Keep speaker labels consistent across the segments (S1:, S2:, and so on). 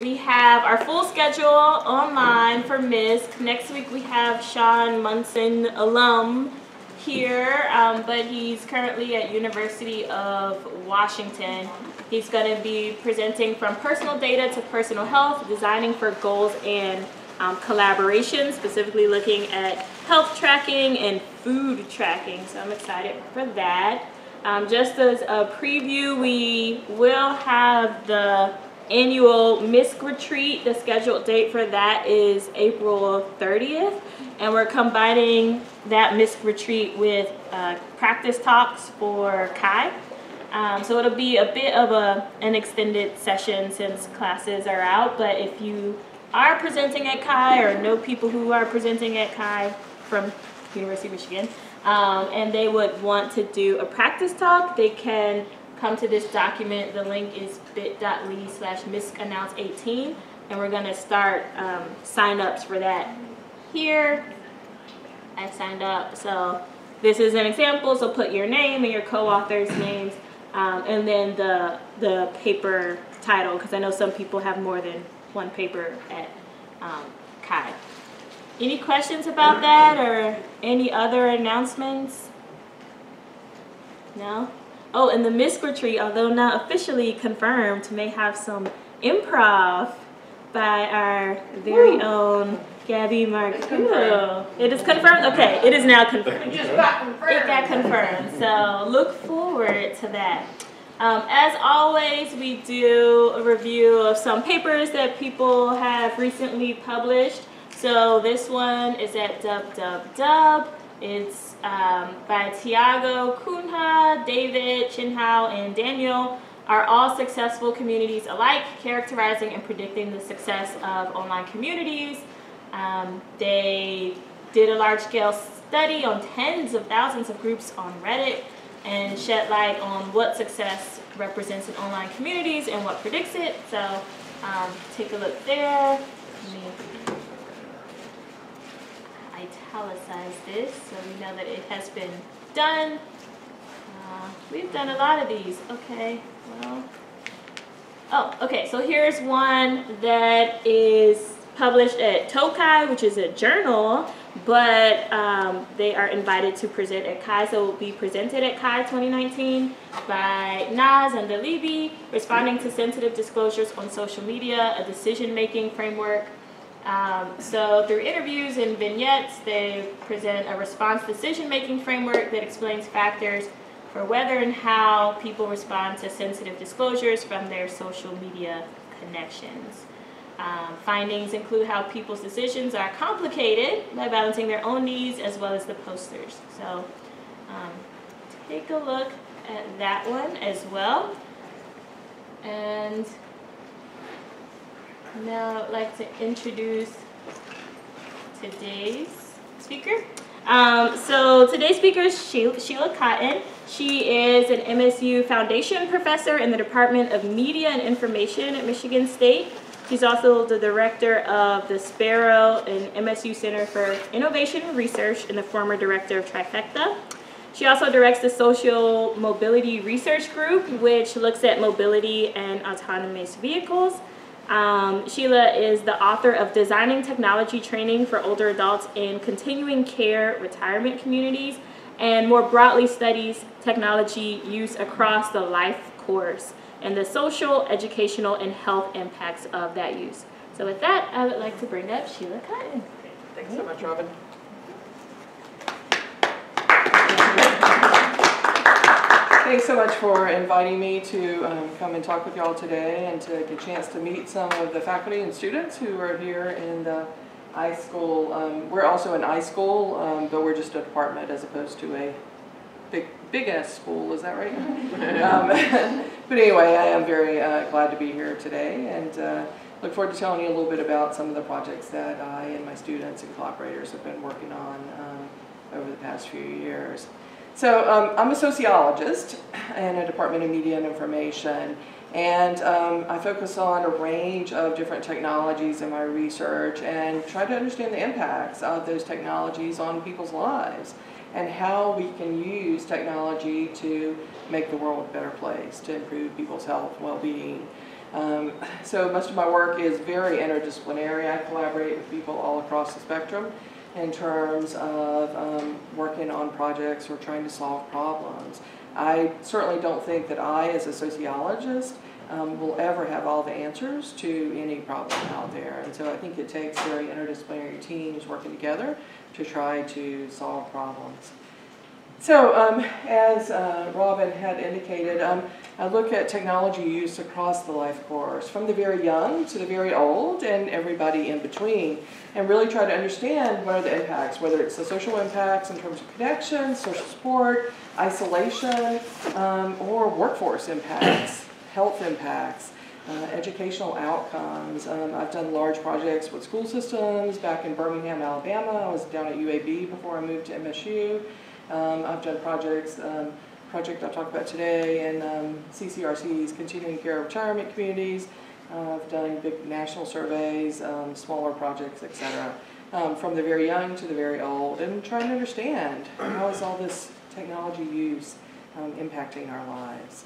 S1: We have our full schedule online for MISC. Next week we have Sean Munson, alum, here, um, but he's currently at University of Washington. He's going to be presenting from personal data to personal health, designing for goals and um, collaboration, specifically looking at health tracking and food tracking. So I'm excited for that. Um, just as a preview, we will have the annual MISC retreat. The scheduled date for that is April 30th. And we're combining that MISC retreat with uh, practice talks for CHI. Um, so it'll be a bit of a, an extended session since classes are out. But if you are presenting at CHI or know people who are presenting at CHI from University of Michigan, um, and they would want to do a practice talk, they can come to this document. The link is bit.ly slash miscannounce18. And we're going to start um, sign-ups for that here. I signed up. So this is an example. So put your name and your co-author's names. Um, and then the, the paper title, because I know some people have more than one paper at um, Chi. Any questions about that or any other announcements? No? Oh, and the retreat, although not officially confirmed, may have some improv by our very Woo. own Gabby Marculo. It is confirmed? Okay, it is now confirmed.
S2: It just got confirmed.
S1: It got confirmed. So look forward to that. Um, as always, we do a review of some papers that people have recently published. So this one is at dub dub dub. It's um, by Tiago Cunha, David Chinhao, and Daniel are all successful communities alike, characterizing and predicting the success of online communities. Um, they did a large-scale study on tens of thousands of groups on Reddit and shed light on what success represents in online communities and what predicts it. So um, take a look there italicize this so we know that it has been done. Uh, we've done a lot of these. Okay, well. Oh, okay, so here's one that is published at TOCHI, which is a journal, but um, they are invited to present at CHI, so it will be presented at CHI 2019 by Naz Andalibi, responding to sensitive disclosures on social media, a decision-making framework um, so through interviews and vignettes, they present a response decision-making framework that explains factors for whether and how people respond to sensitive disclosures from their social media connections. Um, findings include how people's decisions are complicated by balancing their own needs as well as the posters. So um, take a look at that one as well. And now I'd like to introduce today's speaker. Um, so today's speaker is Shelia, Cotten. She is an MSU Foundation Professor in the Department of Media and Information at Michigan State. She's also the director of the Sparrow and MSU Center for Innovation and Research and the former director of Trifecta. She also directs the Social Mobility Research Group, which looks at mobility and autonomous vehicles. Um, Shelia is the author of Designing Technology Training for Older Adults in Continuing Care Retirement Communities and more broadly studies technology use across the life course and the social, educational, and health impacts of that use. So with that, I would like to bring up Shelia Cotten.
S2: Thanks so much, Robin. Thanks so much for inviting me to um, come and talk with y'all today and to get a chance to meet some of the faculty and students who are here in the iSchool. Um, we're also an iSchool, um, but we're just a department as opposed to a big, big ass school, is that right? um, but anyway, I am very uh, glad to be here today and uh, look forward to telling you a little bit about some of the projects that I and my students and collaborators have been working on um, over the past few years. So um, I'm a sociologist in a Department of Media and Information, and um, I focus on a range of different technologies in my research and try to understand the impacts of those technologies on people's lives and how we can use technology to make the world a better place, to improve people's health, well-being, Um, so most of my work is very interdisciplinary. I collaborate with people all across the spectrum in terms of um, working on projects or trying to solve problems. I certainly don't think that I, as a sociologist, um, will ever have all the answers to any problem out there. And so I think it takes very interdisciplinary teams working together to try to solve problems. So um, as uh, Robin had indicated, um, I look at technology use across the life course, from the very young to the very old and everybody in between, and really try to understand what are the impacts, whether it's the social impacts in terms of connection, social support, isolation, um, or workforce impacts, health impacts, uh, educational outcomes. Um, I've done large projects with school systems back in Birmingham, Alabama. I was down at UAB before I moved to MSU. Um, I've done projects, um, project I'll talk about today, and um, CCRC's continuing care retirement communities. Uh, I've done big national surveys, um, smaller projects, etc. Um, from the very young to the very old, and trying to understand how is all this technology use um, impacting our lives.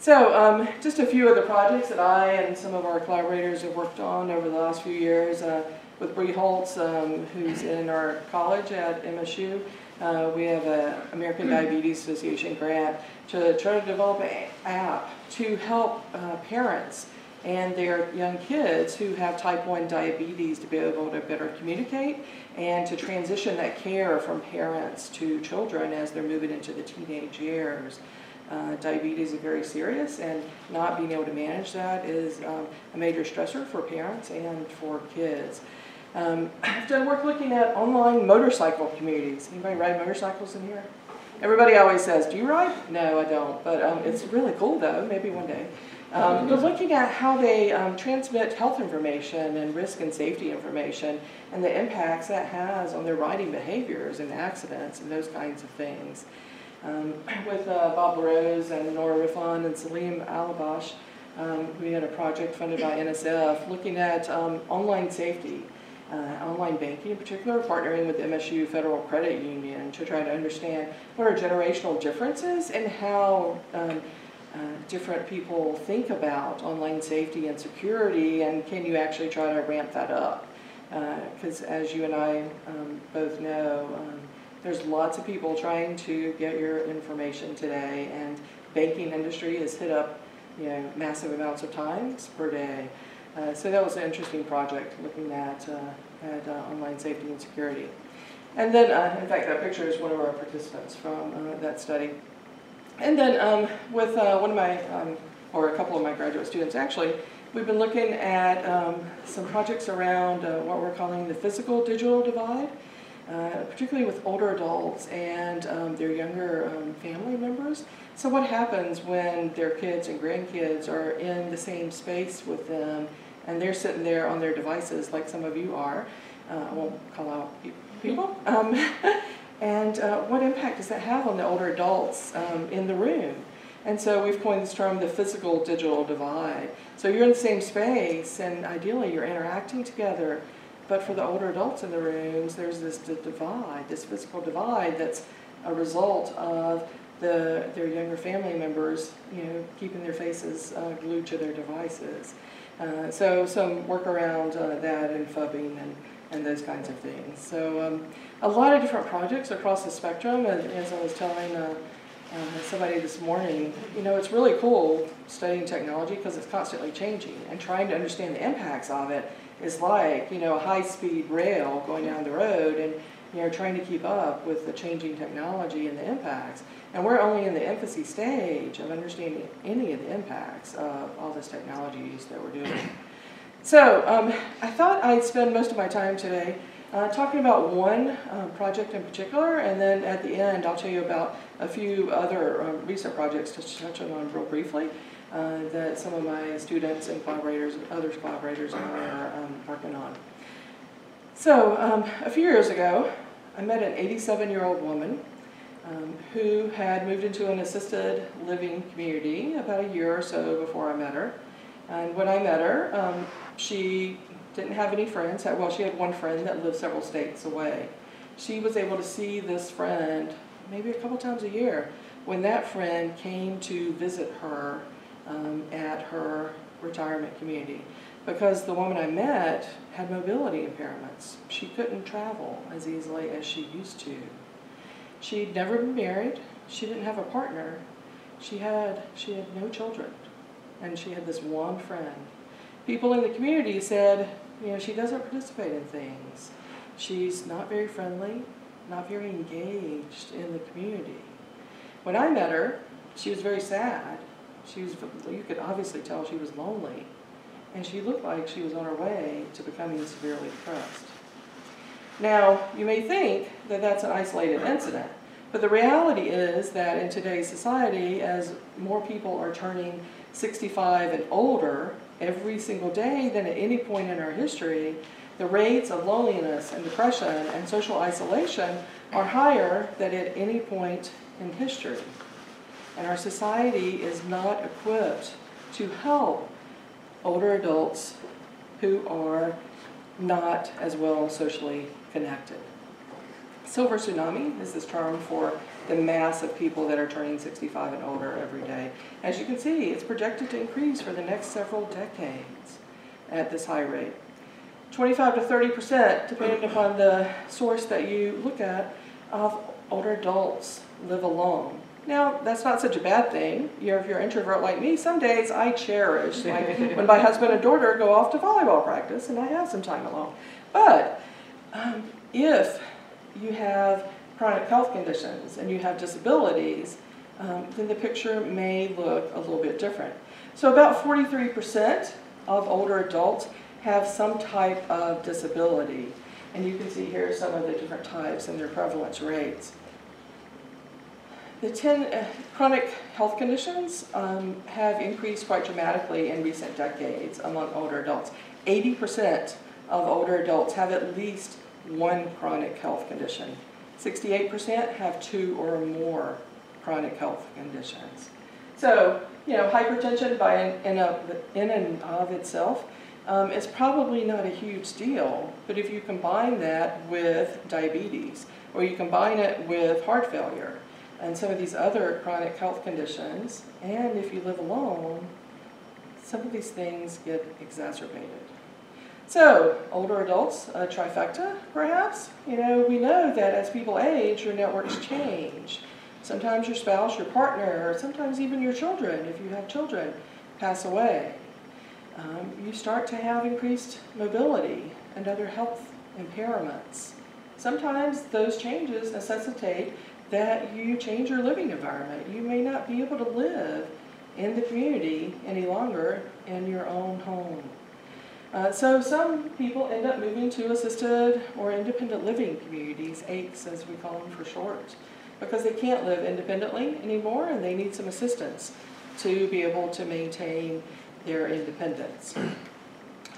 S2: So um, just a few of the projects that I and some of our collaborators have worked on over the last few years uh, with Bree Holtz, um, who's in our college at MSU. Uh, we have an American Diabetes Association grant to try to develop an app to help uh, parents and their young kids who have type 1 diabetes to be able to better communicate and to transition that care from parents to children as they're moving into the teenage years. Uh, diabetes is very serious and not being able to manage that is um, a major stressor for parents and for kids. Um, I've done work looking at online motorcycle communities. Anybody ride motorcycles in here? Everybody always says, do you ride? No, I don't, but um, it's really cool though, maybe one day. Um, but looking at how they um, transmit health information and risk and safety information and the impacts that has on their riding behaviors and accidents and those kinds of things. Um, with uh, Bob Rose and Nora Rifon and Saleem Alhabash, um, we had a project funded by NSF looking at online safety uh, online banking in particular, partnering with MSU Federal Credit Union to try to understand what are generational differences and how um, uh, different people think about online safety and security and can you actually try to ramp that up. Because uh, as you and I um, both know, um, there's lots of people trying to get your information today and banking industry has hit up you know, massive amounts of times per day. Uh, so that was an interesting project looking at, uh, at uh, online safety and security. And then, uh, in fact, that picture is one of our participants from uh, that study. And then um, with one of my, um, or a couple of my graduate students actually, we've been looking at um, some projects around what we're calling the physical digital divide. Particularly with older adults and um, their younger um, family members. So what happens when their kids and grandkids are in the same space with them and they're sitting there on their devices like some of you are, uh, I won't call out people, um, and uh, what impact does that have on the older adults um, in the room? And so we've coined this term the physical digital divide. So you're in the same space and ideally you're interacting together, but for the older adults in the rooms, there's this divide, this physical divide that's a result of the, their younger family members, you know, keeping their faces uh, glued to their devices. Uh, so some work around uh, that and phubbing and, and those kinds of things. So um, a lot of different projects across the spectrum. And as I was telling uh, uh, somebody this morning, you know, it's really cool studying technology because it's constantly changing and trying to understand the impacts of it is like, you know, a high-speed rail going down the road and, you know, trying to keep up with the changing technology and the impacts. And we're only in the infancy stage of understanding any of the impacts of all this technology use that we're doing. So um, I thought I'd spend most of my time today uh, talking about one um, project in particular, and then at the end I'll tell you about a few other um, recent projects to touch on real briefly uh, that some of my students and collaborators, and others collaborators are um, working on. So um, a few years ago, I met an 87-year-old woman um, who had moved into an assisted living community about a year or so before I met her. And when I met her, um, she didn't have any friends. Well, she had one friend that lived several states away. She was able to see this friend maybe a couple times a year when that friend came to visit her um, at her retirement community because the woman I met had mobility impairments. She couldn't travel as easily as she used to. She'd never been married. She didn't have a partner. She had she had no children, and she had this one friend. People in the community said, you know, she doesn't participate in things. She's not very friendly, not very engaged in the community. When I met her, she was very sad. She was, you could obviously tell she was lonely. And she looked like she was on her way to becoming severely depressed. Now, you may think that that's an isolated incident, but the reality is that in today's society, as more people are turning 65 and older every single day than at any point in our history, the rates of loneliness and depression and social isolation are higher than at any point in history. And our society is not equipped to help older adults who are not as well socially connected. Silver tsunami is this term for the mass of people that are turning 65 and older every day. As you can see, it's projected to increase for the next several decades at this high rate. 25 to 30 percent, depending upon the source that you look at, of older adults live alone. Now, that's not such a bad thing. You know, if you're an introvert like me, some days I cherish, like when my husband and daughter go off to volleyball practice and I have some time alone. But um, if you have chronic health conditions and you have disabilities, um, then the picture may look a little bit different. So about 43% of older adults have some type of disability. And you can see here some of the different types and their prevalence rates. The 10 uh, chronic health conditions um, have increased quite dramatically in recent decades among older adults. 80% of older adults have at least one chronic health condition. 68% have two or more chronic health conditions. So, you know, hypertension by in, in, a, in and of itself um, is probably not a huge deal, but if you combine that with diabetes, or you combine it with heart failure, and some of these other chronic health conditions, and if you live alone, some of these things get exacerbated. So, older adults, a trifecta perhaps. You know, we know that as people age, your networks change. Sometimes your spouse, your partner, or sometimes even your children, if you have children, pass away. Um, you start to have increased mobility and other health impairments. Sometimes those changes necessitate that you change your living environment. You may not be able to live in the community any longer in your own home. Uh, so some people end up moving to assisted or independent living communities, AICs as we call them for short, because they can't live independently anymore and they need some assistance to be able to maintain their independence.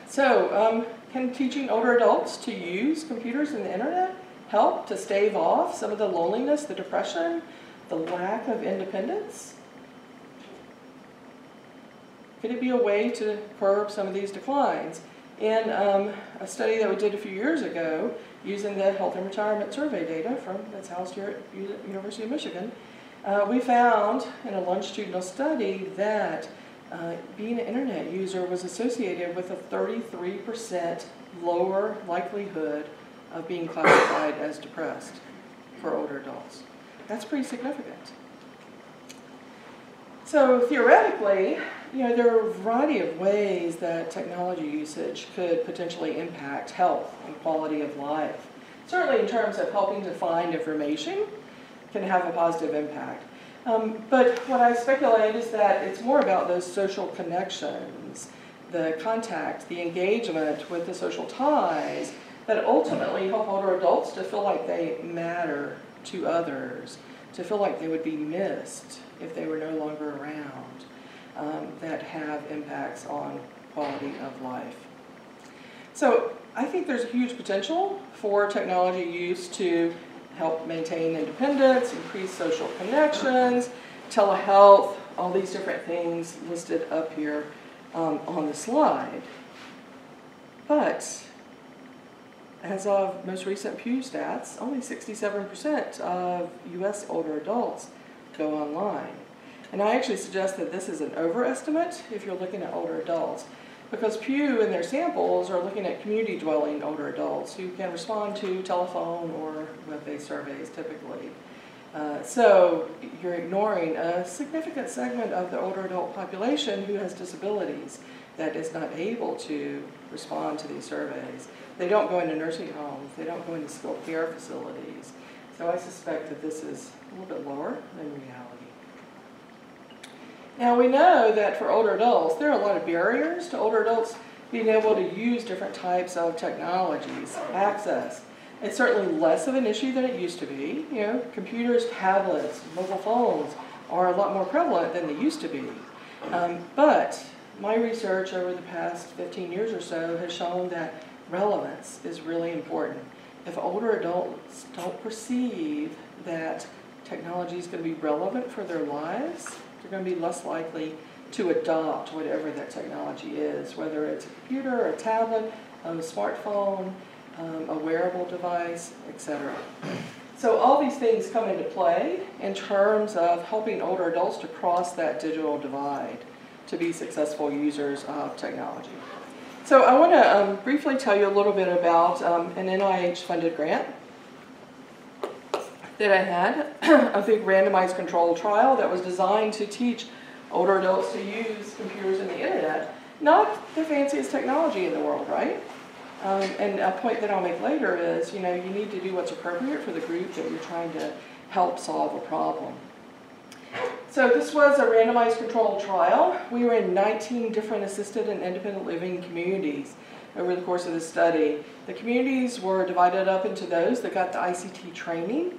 S2: So um, can teaching older adults to use computers and the internet help to stave off some of the loneliness, the depression, the lack of independence? Could it be a way to curb some of these declines? In um, a study that we did a few years ago, using the health and retirement survey data from that's housed here at University of Michigan, uh, we found in a longitudinal study that uh, being an internet user was associated with a 33% lower likelihood of being classified as depressed for older adults. That's pretty significant. So theoretically, you know, there are a variety of ways that technology usage could potentially impact health and quality of life. Certainly in terms of helping to find information can have a positive impact. Um, but what I speculate is that it's more about those social connections, the contact, the engagement with the social ties that ultimately help older adults to feel like they matter to others, to feel like they would be missed if they were no longer around, um, that have impacts on quality of life. So I think there's a huge potential for technology use to help maintain independence, increase social connections, telehealth, all these different things listed up here um, on the slide. But as of most recent Pew stats, only 67% of U.S. older adults go online. And I actually suggest that this is an overestimate if you're looking at older adults. Because Pew and their samples are looking at community dwelling older adults who can respond to telephone or web-based surveys typically. Uh, so you're ignoring a significant segment of the older adult population who has disabilities that is not able to respond to these surveys. They don't go into nursing homes, they don't go into skilled care facilities. So I suspect that this is a little bit lower than reality. Now we know that for older adults, there are a lot of barriers to older adults being able to use different types of technologies, access. It's certainly less of an issue than it used to be. You know, computers, tablets, mobile phones are a lot more prevalent than they used to be. Um, but my research over the past 15 years or so has shown that relevance is really important. If older adults don't perceive that technology is going to be relevant for their lives, they're going to be less likely to adopt whatever that technology is, whether it's a computer, a tablet, a smartphone, um, a wearable device, etc. So all these things come into play in terms of helping older adults to cross that digital divide to be successful users of technology. So I want to um, briefly tell you a little bit about um, an NIH-funded grant that I had, a big randomized control trial that was designed to teach older adults to use computers and the internet. Not the fanciest technology in the world, right? Um, and a point that I'll make later is, you know, you need to do what's appropriate for the group that you're trying to help solve a problem. So this was a randomized controlled trial. We were in 19 different assisted and independent living communities over the course of the study. The communities were divided up into those that got the ICT training,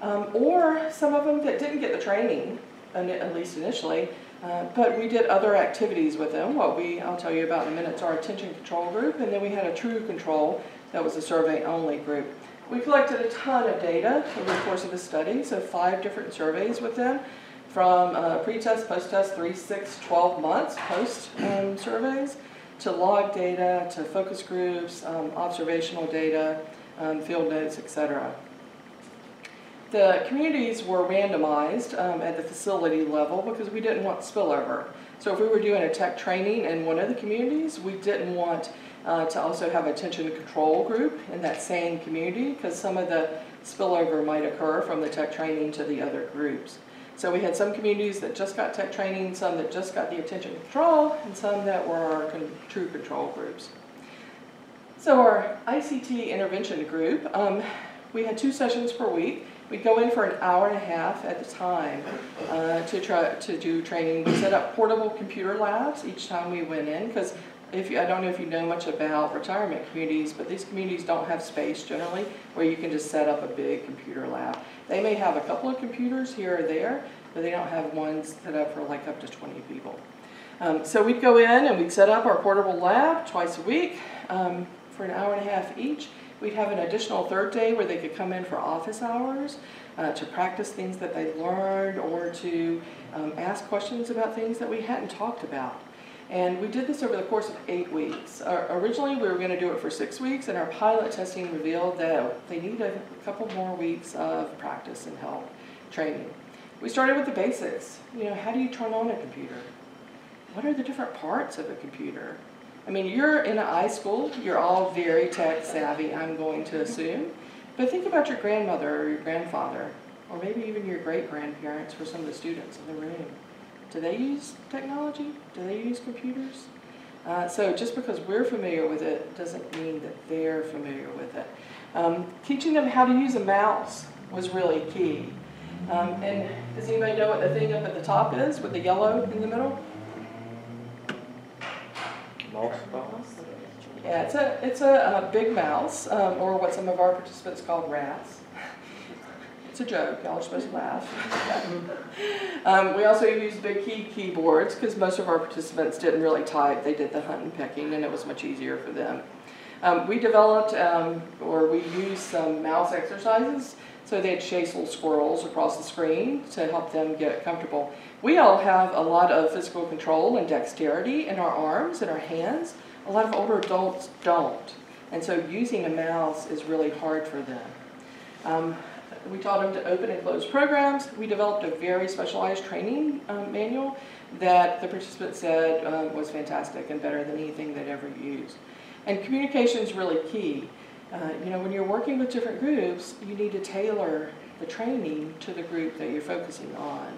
S2: um, or some of them that didn't get the training, at least initially, uh, but we did other activities with them. What we, I'll tell you about in a minute, is our attention control group, and then we had a true control that was a survey only group. We collected a ton of data over the course of the study, so five different surveys with them from uh, pre-test, post-test, 3, 6, 12 months post um, surveys, to log data, to focus groups, um, observational data, um, field notes, etc. The communities were randomized um, at the facility level because we didn't want spillover. So if we were doing a tech training in one of the communities, we didn't want uh, to also have attention control group in that same community because some of the spillover might occur from the tech training to the other groups. So we had some communities that just got tech training, some that just got the attention control, and some that were our con true control groups. So our ICT intervention group, um, we had two sessions per week. We'd go in for an hour and a half at a time uh, to try to do training. We set up portable computer labs each time we went in because if you, I don't know if you know much about retirement communities, but these communities don't have space generally where you can just set up a big computer lab. They may have a couple of computers here or there, but they don't have ones set up for like up to 20 people. Um, so we'd go in and we'd set up our portable lab twice a week um, for an hour and a half each. We'd have an additional third day where they could come in for office hours uh, to practice things that they learned or to um, ask questions about things that we hadn't talked about. And we did this over the course of eight weeks. Uh, originally, we were going to do it for six weeks, and our pilot testing revealed that they need a couple more weeks of practice and help training. We started with the basics. You know, how do you turn on a computer? What are the different parts of a computer? I mean, you're in an school, you're all very tech savvy, I'm going to assume. But think about your grandmother or your grandfather, or maybe even your great grandparents for some of the students in the room. Do they use technology? Do they use computers? Uh, so just because we're familiar with it doesn't mean that they're familiar with it. Um, teaching them how to use a mouse was really key. Um, and does anybody know what the thing up at the top is with the yellow in the middle?
S3: Mouse
S2: Yeah, it's a, it's a, a big mouse, um, or what some of our participants call rats. It's a joke, y'all are supposed to laugh. um, we also used big key keyboards because most of our participants didn't really type. They did the hunt and pecking and it was much easier for them. Um, we developed, um, or we used some mouse exercises so they had chase little squirrels across the screen to help them get comfortable. We all have a lot of physical control and dexterity in our arms and our hands. A lot of older adults don't. And so using a mouse is really hard for them. Um, We taught them to open and close programs. We developed a very specialized training um, manual that the participants said um, was fantastic and better than anything they'd ever used. And communication is really key. Uh, you know, when you're working with different groups, you need to tailor the training to the group that you're focusing on.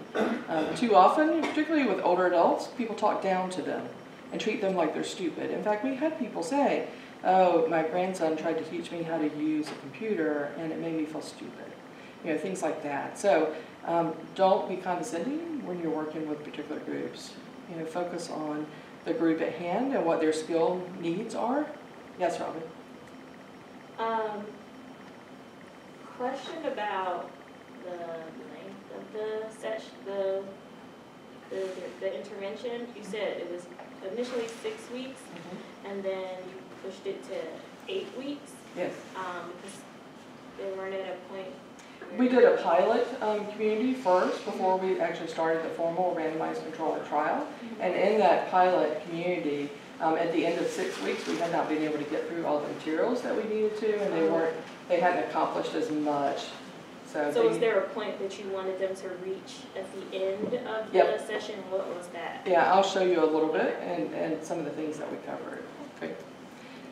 S2: Um, too often, particularly with older adults, people talk down to them and treat them like they're stupid. In fact, we had people say, oh, my grandson tried to teach me how to use a computer and it made me feel stupid. You know, things like that. So um, don't be condescending when you're working with particular groups. You know, focus on the group at hand and what their skill needs are. Yes, Robin?
S1: Um, question about the length of the session, the, the, the intervention. You said it was initially six weeks and then you pushed it to eight weeks,
S2: Yes.
S1: um, because they weren't at a point.
S2: We did a pilot um, community first before we actually started the formal randomized controlled trial. And in that pilot community, um, at the end of six weeks, we had not been able to get through all the materials that we needed to, and they weren't, they hadn't accomplished as much. So
S1: So was there a point that you wanted them to reach at the end of the session? What was that?
S2: yeah, I'll show you a little bit and, and some of the things that we covered. Okay.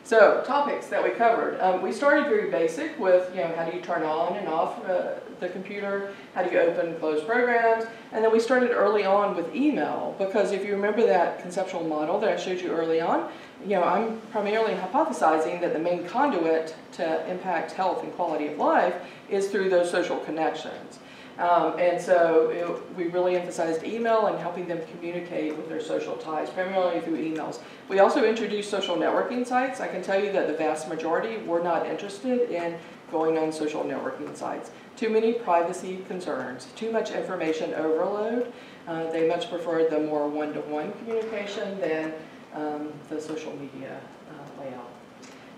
S2: So, topics that we covered. Um, we started very basic with, you know, how do you turn on and off uh, the computer? How do you open and close programs? And then we started early on with email because if you remember that conceptual model that I showed you early on, you know, I'm primarily hypothesizing that the main conduit to impact health and quality of life is through those social connections. Um, and so it, we really emphasized email and helping them communicate with their social ties, primarily through emails. We also introduced social networking sites. I can tell you that the vast majority were not interested in going on social networking sites. Too many privacy concerns, too much information overload. Uh, they much preferred the more one-to-one communication than um, the social media uh, layout.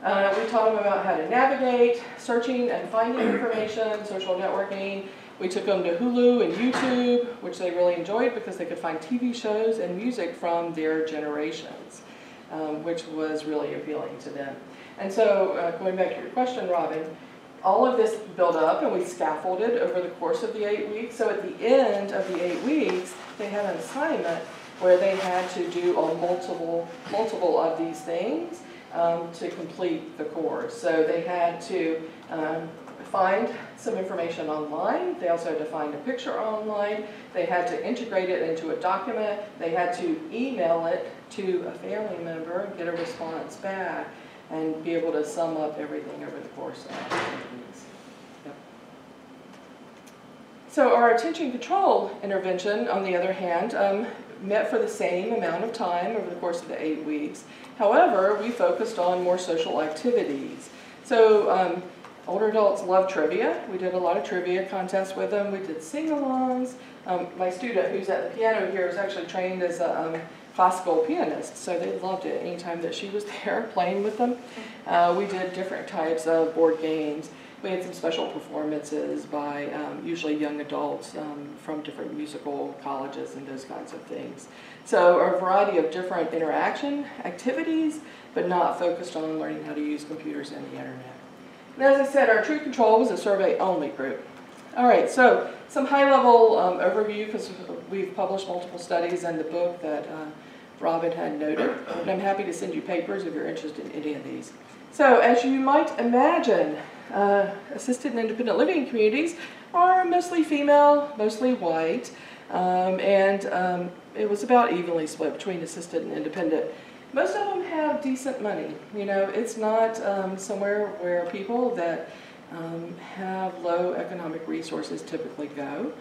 S2: Uh, we taught them about how to navigate, searching and finding information, social networking. We took them to Hulu and YouTube, which they really enjoyed because they could find TV shows and music from their generations, um, which was really appealing to them. And so, uh, going back to your question, Robin, all of this built up and we scaffolded over the course of the eight weeks. So at the end of the eight weeks, they had an assignment where they had to do a multiple, multiple of these things um, to complete the course. So they had to um, find some information online. They also had to find a picture online. They had to integrate it into a document. They had to email it to a family member and get a response back and be able to sum up everything over the course of. Yep. So our attention control intervention, on the other hand, um, met for the same amount of time over the course of the eight weeks. However, we focused on more social activities. So um, older adults love trivia. We did a lot of trivia contests with them. We did sing-alongs. Um, my student who's at the piano here is actually trained as a um, classical pianist, so they loved it anytime that she was there playing with them. Uh, we did different types of board games. We had some special performances by um, usually young adults um, from different musical colleges and those kinds of things. So a variety of different interaction activities, but not focused on learning how to use computers and the internet. And as I said, our true control was a survey-only group. All right, so some high-level um, overview, because we've published multiple studies and the book that uh, Robin had noted, and I'm happy to send you papers if you're interested in any of these. So as you might imagine, uh, assisted and independent living communities are mostly female, mostly white, um, and um, it was about evenly split between assisted and independent. Most of them have decent money. You know, it's not um, somewhere where people that um, have low economic resources typically go.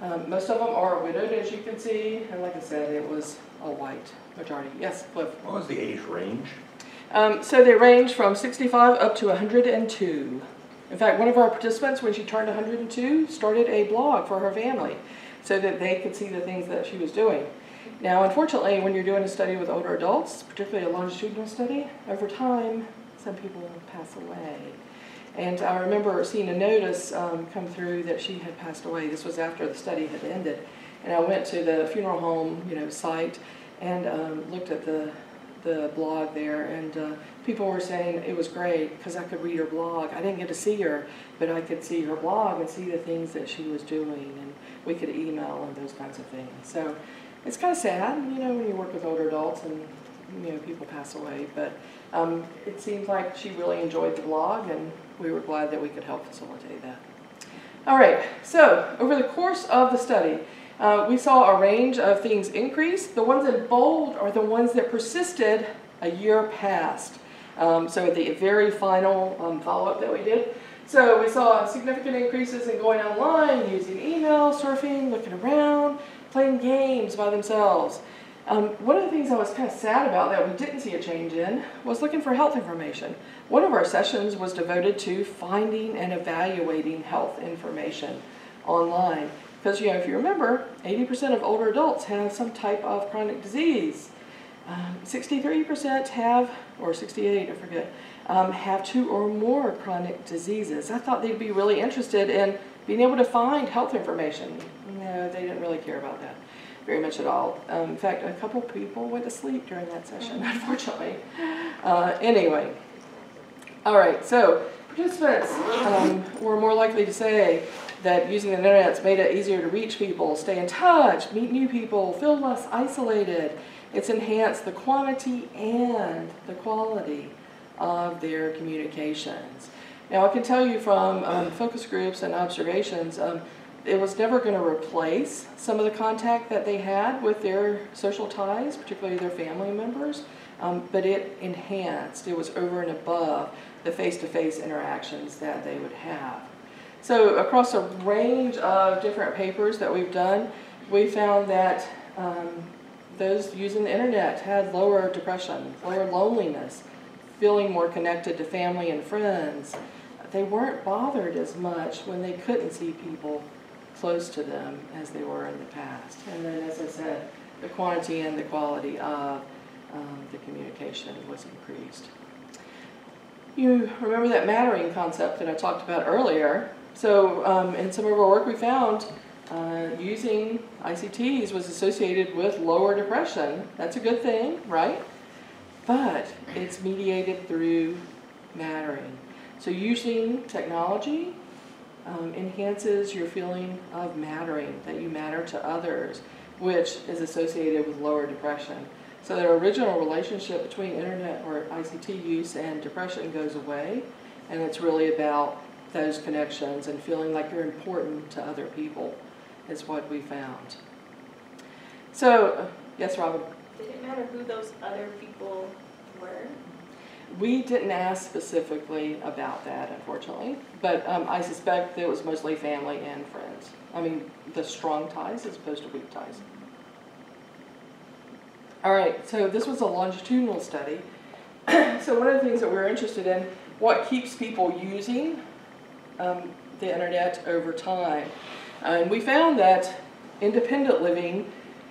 S2: Um, most of them are widowed, as you can see, and like I said, it was a white majority. Yes, Cliff?
S3: What was the age range?
S2: Um, so they range from 65 up to 102. In fact, one of our participants, when she turned 102, started a blog for her family so that they could see the things that she was doing. Now, unfortunately, when you're doing a study with older adults, particularly a longitudinal study, over time, some people pass away. And I remember seeing a notice um, come through that she had passed away. This was after the study had ended. And I went to the funeral home, you know, site and um, looked at the the blog there, and uh, people were saying it was great because I could read her blog. I didn't get to see her, but I could see her blog and see the things that she was doing, and we could email and those kinds of things. So it's kind of sad, you know, when you work with older adults and you know people pass away. But um, it seems like she really enjoyed the blog, and we were glad that we could help facilitate that. All right, so over the course of the study, uh, we saw a range of things increase. The ones in bold are the ones that persisted a year past. Um, so the very final um, follow-up that we did. So we saw significant increases in going online, using email, surfing, looking around, playing games by themselves. Um, one of the things I was kind of sad about that we didn't see a change in was looking for health information. One of our sessions was devoted to finding and evaluating health information online. Because, you know, if you remember, 80% of older adults have some type of chronic disease. 63% um, have, or 68, I forget, um, have two or more chronic diseases. I thought they'd be really interested in being able to find health information. No, they didn't really care about that very much at all. Um, in fact, a couple people went to sleep during that session, unfortunately. Uh, anyway, all right, so participants um, were more likely to say that using the internet's made it easier to reach people, stay in touch, meet new people, feel less isolated. It's enhanced the quantity and the quality of their communications. Now, I can tell you from um, focus groups and observations, um, it was never going to replace some of the contact that they had with their social ties, particularly their family members, um, but it enhanced, it was over and above the face-to-face -face interactions that they would have. So across a range of different papers that we've done, we found that um, those using the internet had lower depression, lower loneliness, feeling more connected to family and friends. They weren't bothered as much when they couldn't see people close to them as they were in the past. And then, as I said, the quantity and the quality of um, the communication was increased. You remember that mattering concept that I talked about earlier. So um, in some of our work we found uh, using ICTs was associated with lower depression. That's a good thing, right? But it's mediated through mattering. So using technology um, enhances your feeling of mattering, that you matter to others, which is associated with lower depression. So the original relationship between internet or ICT use and depression goes away, and it's really about those connections and feeling like you're important to other people is what we found. So, yes, Robin?
S1: Did it matter who those other people were?
S2: We didn't ask specifically about that, unfortunately, but um, I suspect that it was mostly family and friends. I mean, the strong ties as opposed to weak ties. All right, so this was a longitudinal study. so one of the things that we we're interested in, what keeps people using um, the internet over time. and we found that independent living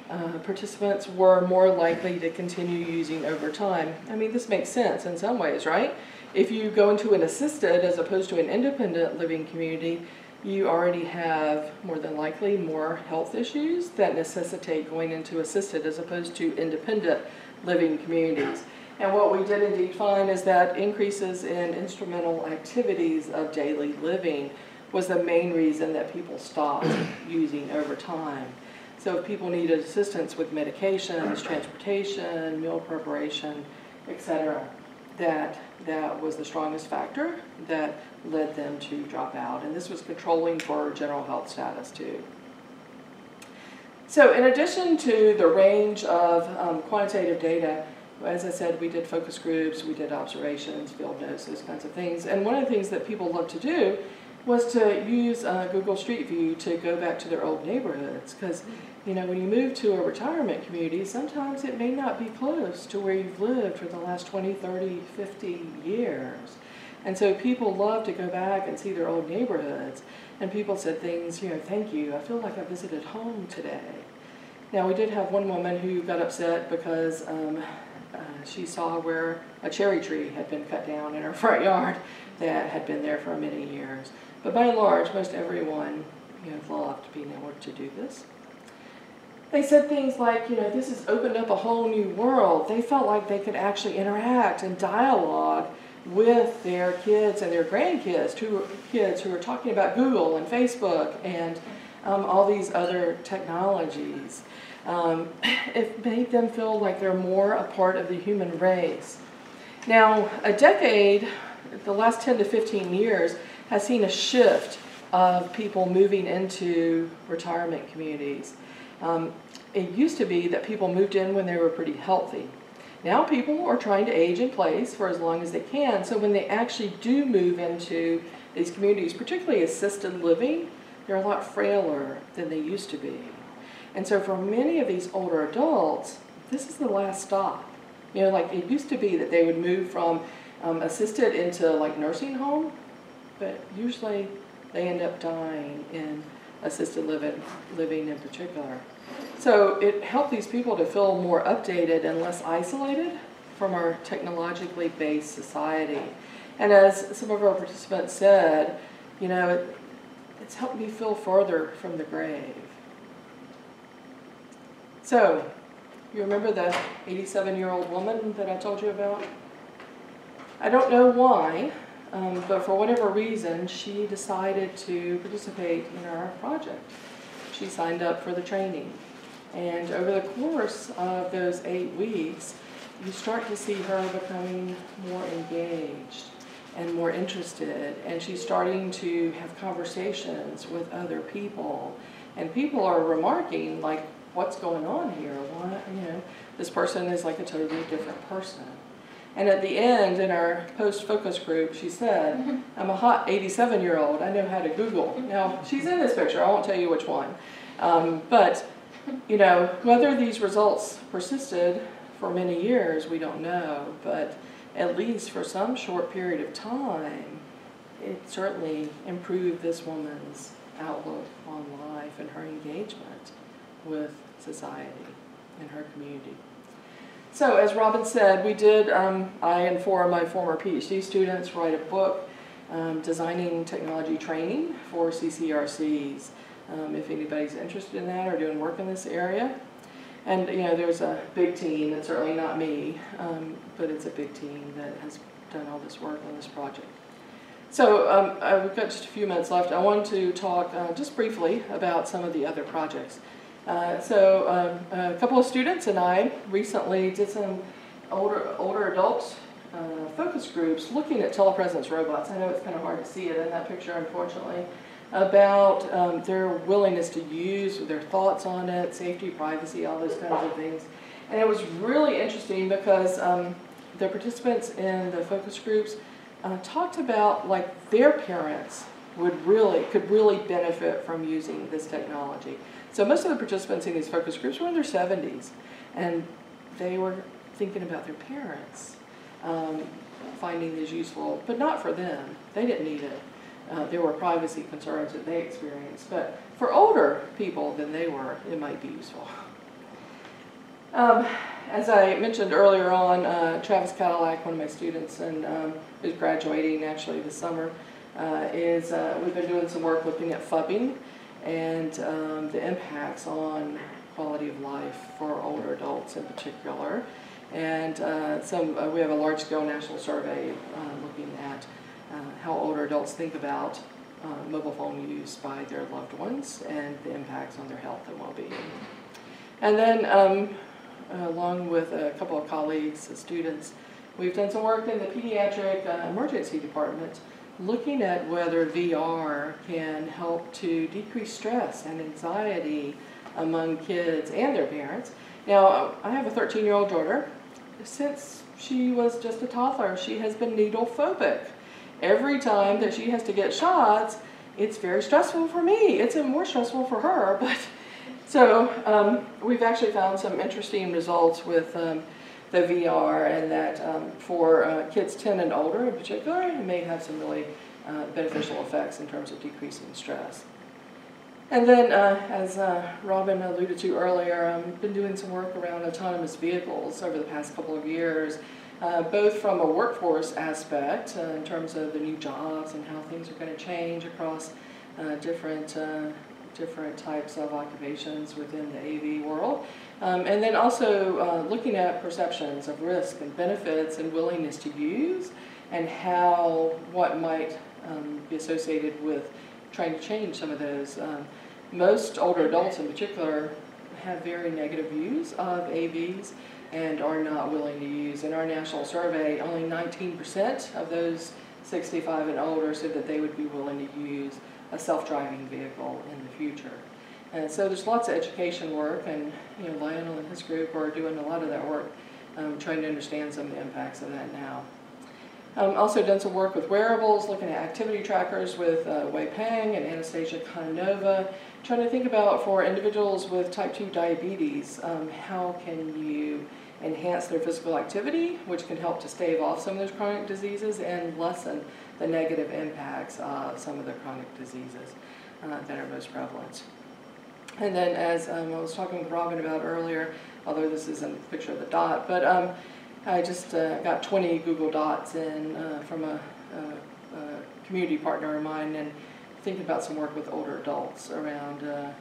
S2: uh, participants were more likely to continue using over time. I mean, this makes sense in some ways, right? If you go into an assisted as opposed to an independent living community, you already have more than likely more health issues that necessitate going into assisted as opposed to independent living communities. And what we did indeed find is that increases in instrumental activities of daily living was the main reason that people stopped using over time. So if people needed assistance with medications, transportation, meal preparation, etc., that that was the strongest factor that led them to drop out. And this was controlling for general health status too. So in addition to the range of um, quantitative data, as I said, we did focus groups, we did observations, field notes, those kinds of things. And one of the things that people love to do was to use uh, Google Street View to go back to their old neighborhoods. Because, you know, when you move to a retirement community, sometimes it may not be close to where you've lived for the last 20, 30, 50 years. And so people love to go back and see their old neighborhoods. And people said things, you know, thank you, I feel like I visited home today. Now, we did have one woman who got upset because um, uh, she saw where a cherry tree had been cut down in her front yard that had been there for many years. But by and large, most everyone you know, loved being able to do this. they said things like, you know, this has opened up a whole new world. They felt like they could actually interact and dialogue with their kids and their grandkids, who kids who are talking about Google and Facebook and um, all these other technologies. Um, it made them feel like they're more a part of the human race. Now, a decade, the last 10 to 15 years, has seen a shift of people moving into retirement communities. Um, it used to be that people moved in when they were pretty healthy. Now people are trying to age in place for as long as they can, so when they actually do move into these communities, particularly assisted living, they're a lot frailer than they used to be. And so for many of these older adults, this is the last stop. You know, like it used to be that they would move from um, assisted into like nursing home, but usually they end up dying in assisted living, living in particular. So it helped these people to feel more updated and less isolated from our technologically based society. And as some of our participants said, you know, it, it's helped me feel further from the grave. So, you remember the 87 year old woman that I told you about? I don't know why, um, but for whatever reason, she decided to participate in our project. She signed up for the training. And over the course of those eight weeks, you start to see her becoming more engaged and more interested. And she's starting to have conversations with other people. And people are remarking, like, what's going on here? Why, you know, this person is like a totally different person. And at the end, in our post focus group, she said, I'm a hot 87 year old. I know how to Google. Now, she's in this picture. I won't tell you which one. Um, but, you know, whether these results persisted for many years, we don't know. But at least for some short period of time, it certainly improved this woman's outlook on life and her engagement with society and her community. So as Robin said, we did, um, I and four of my former PhD students write a book um, designing technology training for CCRCs. Um, if anybody's interested in that or doing work in this area. And you know, there's a big team, it's certainly not me, um, but it's a big team that has done all this work on this project. So um, we've got just a few minutes left. I want to talk uh, just briefly about some of the other projects. Uh, so um, a couple of students and I recently did some older older adults uh, focus groups looking at telepresence robots. I know it's kind of hard to see it in that picture, unfortunately, about um, their willingness to use, their thoughts on it, safety, privacy, all those kinds of things. And it was really interesting because um, the participants in the focus groups uh, talked about like their parents would really, could really benefit from using this technology. So most of the participants in these focus groups were in their 70s, and they were thinking about their parents um, finding this useful, but not for them. They didn't need it. Uh, there were privacy concerns that they experienced, but for older people than they were, it might be useful. Um, as I mentioned earlier on, uh, Travis Kadylak, one of my students, and um, who's graduating actually this summer, uh, is uh, we've been doing some work looking at phubbing and um, the impacts on quality of life for older adults in particular. And uh, some, uh, we have a large-scale national survey uh, looking at uh, how older adults think about uh, mobile phone use by their loved ones and the impacts on their health and well-being. And then, um, along with a couple of colleagues, and students, we've done some work in the pediatric uh, emergency department looking at whether VR can help to decrease stress and anxiety among kids and their parents. Now, I have a 13 year old daughter. Since she was just a toddler, she has been needle phobic. Every time that she has to get shots, it's very stressful for me. It's more stressful for her, but so um, we've actually found some interesting results with um, the VR and that um, for uh, kids 10 and older in particular, it may have some really uh, beneficial effects in terms of decreasing stress. And then, uh, as uh, Robin alluded to earlier, I've um, been doing some work around autonomous vehicles over the past couple of years, uh, both from a workforce aspect uh, in terms of the new jobs and how things are going to change across different different types of occupations within the AV world. Um, and then also uh, looking at perceptions of risk and benefits and willingness to use and how what might um, be associated with trying to change some of those. Um, most older adults in particular have very negative views of AVs and are not willing to use. In our national survey, only 19% of those 65 and older said that they would be willing to use a self-driving vehicle in the future. And so there's lots of education work, and you know Lionel and his group are doing a lot of that work, um, trying to understand some of the impacts of that now. Um, also done some work with wearables, looking at activity trackers with uh, Wei Peng and Anastasia Kononova, trying to think about for individuals with type 2 diabetes, um, how can you enhance their physical activity, which can help to stave off some of those chronic diseases and lessen the negative impacts of some of the chronic diseases uh, that are most prevalent. And then as um, I was talking with Robin about earlier, although this isn't a picture of the dot, but um, I just uh, got 20 Google Dots in uh, from a, a, a, community partner of mine and thinking about some work with older adults around uh,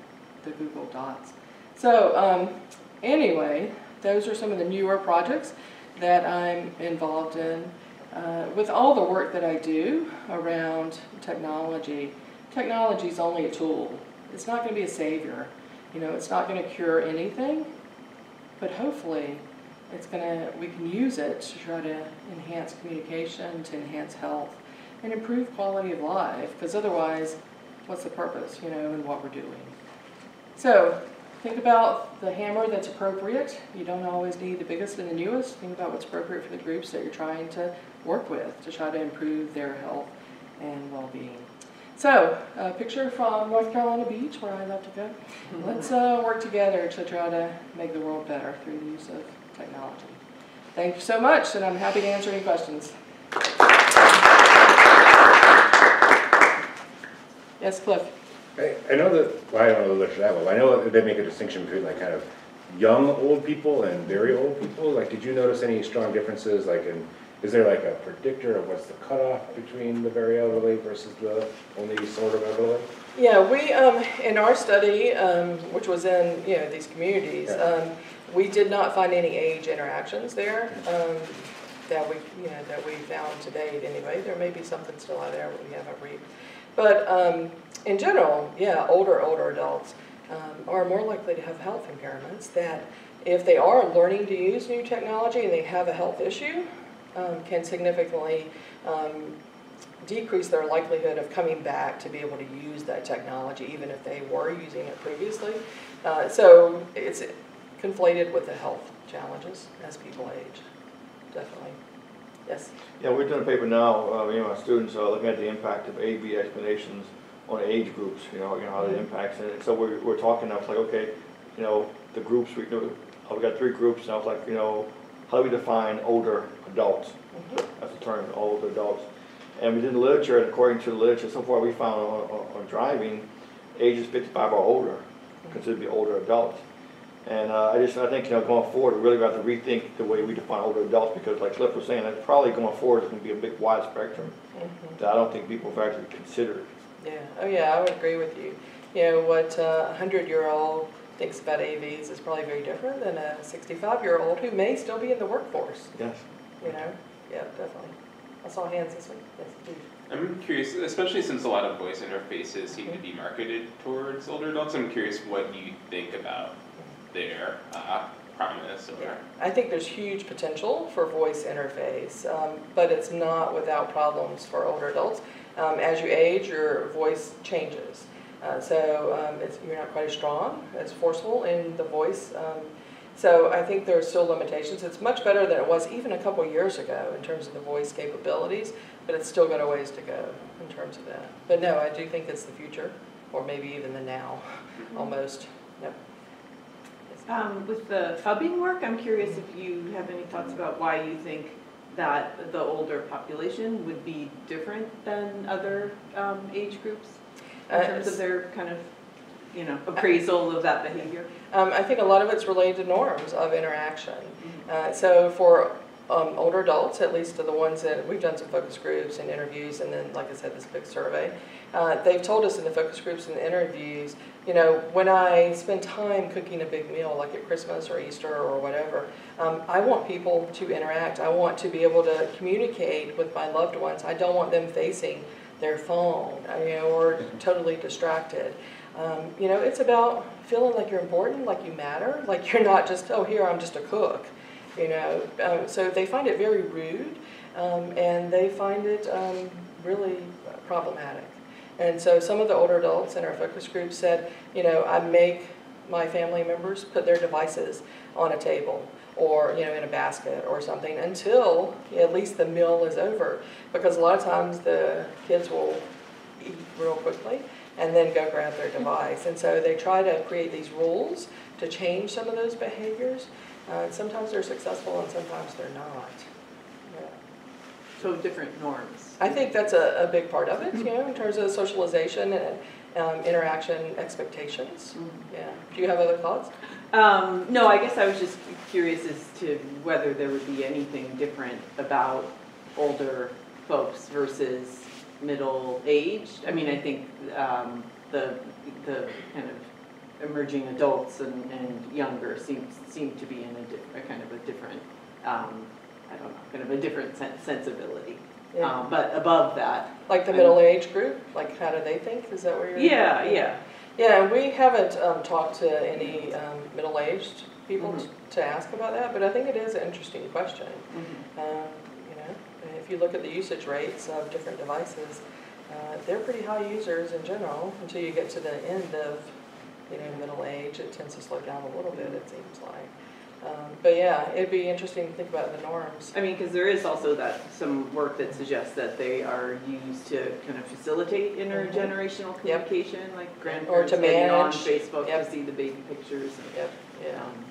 S2: the Google Dots. So um, anyway, those are some of the newer projects that I'm involved in. Uh, with all the work that I do around technology, technology is only a tool. It's not going to be a savior. You know, it's not going to cure anything, but hopefully it's going to, we can use it to try to enhance communication, to enhance health, and improve quality of life, because otherwise, what's the purpose, you know, in what we're doing? So, think about the hammer that's appropriate. You don't always need the biggest and the newest. Think about what's appropriate for the groups that you're trying to work with to try to improve their health and well-being. So, a picture from North Carolina Beach, where I love to go. Let's uh, work together to try to make the world better through the use of technology. Thank you so much, and I'm happy to answer any questions. Yes, Cliff?
S3: I, know that, well, I don't know the literature that well, I know that they make a distinction between like kind of young old people and very old people. Like, did you notice any strong differences, like in, is there like a predictor of what's the cutoff between the very elderly versus the only sort of elderly?
S2: Yeah, we, um, in our study, um, which was in, you know, these communities,
S3: Yeah.
S2: um, we did not find any age interactions there, um, that we, you know, that we found to date anyway. There may be something still out there that we haven't read. But, um, in general, yeah, older, older adults, um, are more likely to have health impairments that if they are learning to use new technology and they have a health issue, um, can significantly, um, decrease their likelihood of coming back to be able to use that technology, even if they were using it previously. Uh, so it's conflated with the health challenges as people age, definitely. Yes?
S4: Yeah, we're doing a paper now, uh, me and my students are looking at the impact of AV explanations on age groups, you know, you know, how it impacts, and so we're, we're talking, I was like, okay, you know, the groups, we, do- uh, we got three groups, and I was like, you know, how do we define older adults? That's the term, older adults. And we did the literature, and according to the literature, so far we found on, on, on driving, ages fifty-five or older, considered to be older adults. And, uh, I just, I think, you know, going forward, we really have to rethink the way we define older adults, because like Cliff was saying, that's probably going forward, it's gonna be a big wide spectrum
S2: Mhm.
S4: that I don't think people have actually considered.
S2: Yeah, oh yeah, I would agree with you. You know, what uh, a hundred-year-old thinks about AVs is probably very different than a sixty-five-year-old who may still be in the workforce,
S4: Yes.
S2: you know? Yeah, definitely. I saw hands this week, yes, please.
S5: I'm curious, especially since a lot of voice interfaces seem to be marketed towards older adults, I'm curious what you think about their uh, promise or.
S2: I think there's huge potential for voice interface, um, but it's not without problems for older adults. Um, as you age, your voice changes. Uh, so um, it's, you're not quite as strong, as forceful in the voice. Um, so I think there are still limitations. It's much better than it was even a couple years ago in terms of the voice capabilities, but it's still got a ways to go in terms of that. But no, I do think it's the future, or maybe even the now, almost. Yep.
S6: Um, with the phubbing work, I'm curious if you have any thoughts about why you think that the older population would be different than other, um, age groups? In
S2: Uh,
S6: terms of their kind of, you know, appraisal of that behavior?
S2: Um, I think a lot of it's related to norms of interaction. Uh, so for um, older adults, at least to the ones that, we've done some focus groups and interviews, and then, like I said, this big survey. Uh, they've told us in the focus groups and the interviews, you know, when I spend time cooking a big meal, like at Christmas or Easter or whatever, um, I want people to interact. I want to be able to communicate with my loved ones. I don't want them facing their phone, you know, or totally distracted. Um, you know, it's about feeling like you're important, like you matter, like you're not just, oh, here, I'm just a cook, you know. Uh, so they find it very rude, um, and they find it um, really problematic. And so some of the older adults in our focus group said, you know, I make my family members put their devices on a table or, you know, in a basket or something until at least the meal is over. Because a lot of times the kids will eat real quickly and then go grab their device. And so they try to create these rules to change some of those behaviors. Uh, sometimes they're successful and sometimes they're not. Yeah.
S6: So different norms.
S2: I think that's a, a big part of it, you know, in terms of socialization and um, interaction expectations. Yeah. Do you have other thoughts?
S6: Um, no, I guess I was just curious as to whether there would be anything different about older folks versus middle aged. I mean, I think, um, the, the kind of emerging adults and, and younger seems, seem to be in a di- a kind of a different, um, I don't know, kind of a different sen- sensibility.
S2: Yeah.
S6: Um, but above that,
S2: Like the middle age group? Like, how do they think? Is that where you're?
S6: yeah, yeah.
S2: Yeah, we haven't um, talked to any um, middle-aged people t- to ask about that, but I think it is an interesting question.
S6: Mhm.
S2: Um, You know, if you look at the usage rates of different devices, uh, they're pretty high users in general until you get to the end of, you know, middle age. It tends to slow down a little bit, it seems like. Um, But yeah, it'd be interesting to think about the norms.
S6: I mean, because there is also that, some work that suggests that they are used to kind of facilitate intergenerational
S2: Yep.
S6: communication, like grandparents or
S2: to
S6: getting on
S2: manage.
S6: Facebook to see the baby pictures. and,
S2: Yep, yeah.
S6: um,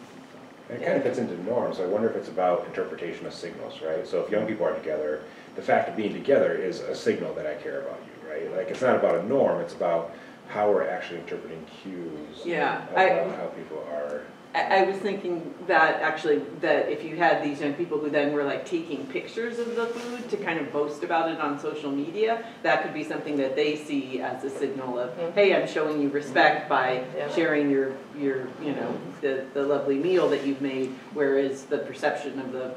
S3: it kind of fits into norms, I wonder if it's about interpretation of signals, right? So if young people are together, the fact of being together is a signal that I care about you, right? Like, it's not about a norm, it's about how we're actually interpreting cues.
S6: Yeah, I-
S3: About how people are,
S6: I, I was thinking that actually, that if you had these young people who then were like taking pictures of the food to kind of boast about it on social media, that could be something that they see as a signal of,
S2: Mhm.
S6: hey, I'm showing you respect by
S2: Yeah.
S6: sharing your, your, you know, the, the lovely meal that you've made, whereas the perception of the,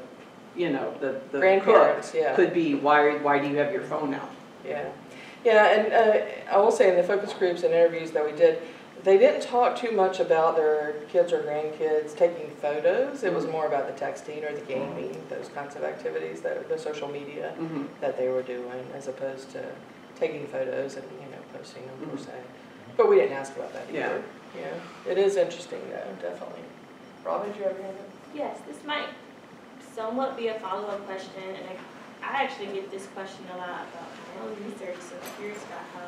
S6: you know, the, the cook
S2: Grandparents, yeah.
S6: could be, why, why do you have your phone out?
S2: Yeah, yeah, and uh, I will say in the focus groups and interviews that we did, they didn't talk too much about their kids or grandkids taking photos. It was more about the texting or the gaming, those kinds of activities, that the social media
S6: Mhm.
S2: that they were doing, as opposed to taking photos and you know posting them per
S6: Mhm.
S2: se. But we didn't ask about that
S6: Yeah.
S2: either. Yeah, it is interesting though, definitely. Robin, did you have anything?
S1: Yes, this might somewhat be a follow-up question, and I, I actually get this question a lot about my own research, so I'm curious about how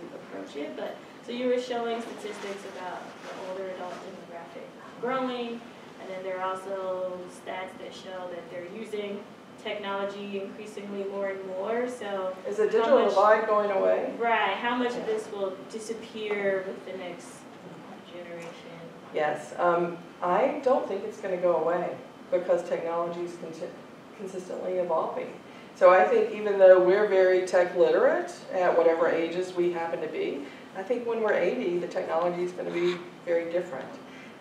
S1: you approach it, but, so you were showing statistics about the older adult demographic growing, and then there are also stats that show that they're using technology increasingly more and more, so.
S2: Is the digital
S1: much-
S2: divide going away?
S1: Right, how much of this will disappear with the next generation?
S2: Yes, um, I don't think it's gonna go away because technology is consistently evolving. So I think even though we're very tech literate at whatever ages we happen to be, I think when we're eighty, the technology is gonna be very different.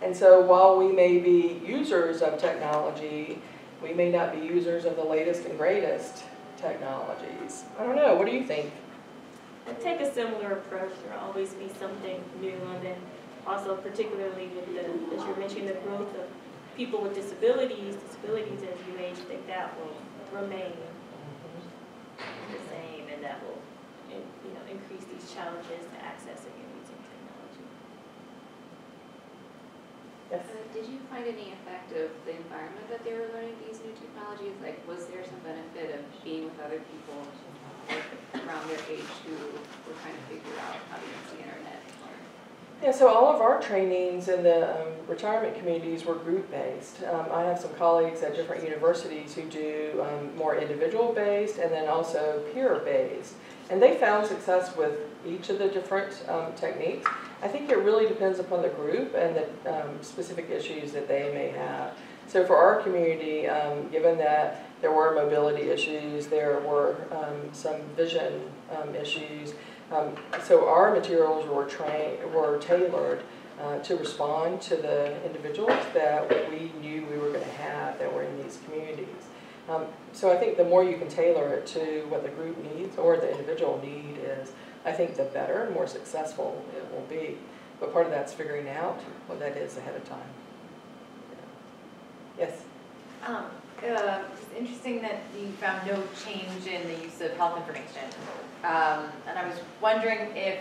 S2: And so while we may be users of technology, we may not be users of the latest and greatest technologies. I don't know, what do you think?
S1: I take a similar approach. There will always be something new, and then also particularly with the, as you're mentioning, the growth of people with disabilities, disabilities as you age, I think that will remain the same, and that will, you know, increase challenges to accessing and using technology.
S2: Yes.
S7: Uh, Did you find any effect of the environment that they were learning these new technologies? Like, was there some benefit of being with other people around their age who were trying to figure out how to use the internet?
S2: Yeah, so all of our trainings in the um, retirement communities were group-based. Um, I have some colleagues at different universities who do um, more individual-based and then also peer-based. And they found success with each of the different um, techniques. I think it really depends upon the group and the um, specific issues that they may have. So for our community, um, given that there were mobility issues, there were um, some vision um, issues, um, so our materials were were tailored uh, to respond to the individuals that we knew we were going to have that were in these communities. Um, So I think the more you can tailor it to what the group needs or the individual need is, I think the better and more successful it will be. But part of that's figuring out what that is ahead of time. Yes?
S8: Um, uh, It's interesting that you found no change in the use of health information. Um, And I was wondering if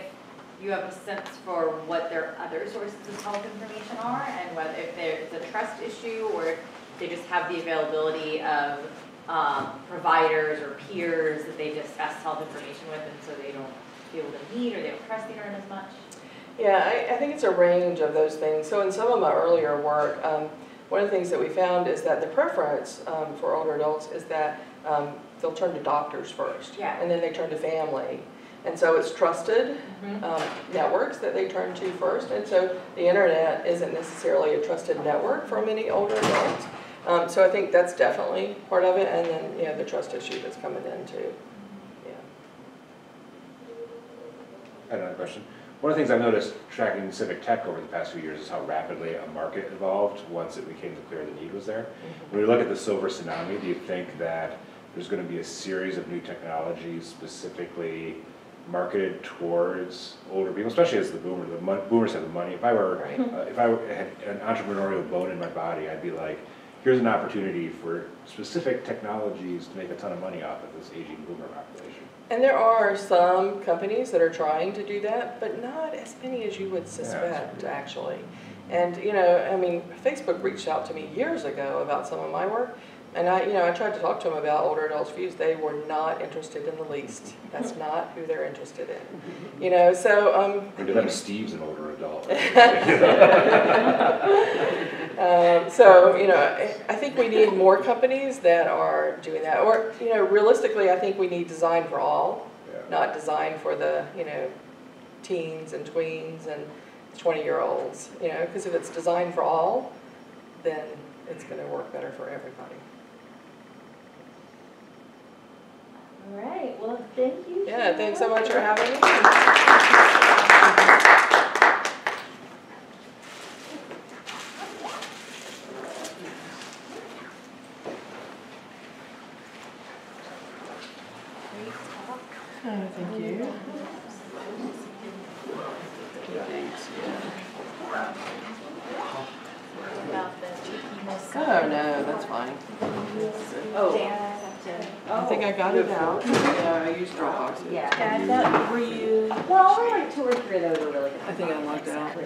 S8: you have a sense for what their other sources of health information are and whether, if there- it's a trust issue or they just have the availability of um, providers or peers that they discuss health information with and so they don't feel the need or they don't trust the internet as much.
S2: Yeah, I, I think it's a range of those things. So in some of my earlier work, um, one of the things that we found is that the preference um, for older adults is that um, they'll turn to doctors first.
S8: Yeah.
S2: And then they turn to family. And so it's trusted um, networks that they turn to first. And so the internet isn't necessarily a trusted network for many older adults. Um, so I think that's definitely part of it. And then, you know, the trust issue that's coming in too. Yeah.
S3: I have another question. One of the things I've noticed tracking civic tech over the past few years is how rapidly a market evolved once it became clear the need was there. When we look at the silver tsunami, do you think that there's going to be a series of new technologies specifically marketed towards older people, especially as the boomer, the boomers have the money. If I were,
S2: Right.
S3: uh, if I had an entrepreneurial bone in my body, I'd be like, here's an opportunity for specific technologies to make a ton of money off of this aging boomer population.
S2: And there are some companies that are trying to do that, but not as many as you would suspect, actually. And, you know, I mean, Facebook reached out to me years ago about some of my work, and I, you know, I tried to talk to them about older adults' views. They were not interested in the least. That's not who they're interested in. You know, so, um.
S3: And to them, Steve's an older adult.
S2: Um, so, you know, I, I think we need more companies that are doing that. Or, you know, realistically, I think we need design for all.
S3: Yeah.
S2: not design for the, you know, teens and tweens and twenty-year-olds, you know, because if it's designed for all, then it's gonna work better for everybody.
S9: All right, well, thank you.
S2: Yeah, thanks so much for having me. Thank you.
S8: About the.
S2: Oh, no, that's fine.
S8: Oh.
S9: I have to.
S2: I think I got it out. Oh. Yeah, I used Dropbox.
S9: Yeah, that, were you? Well, only like two or three of those are really good.
S2: I think I logged out.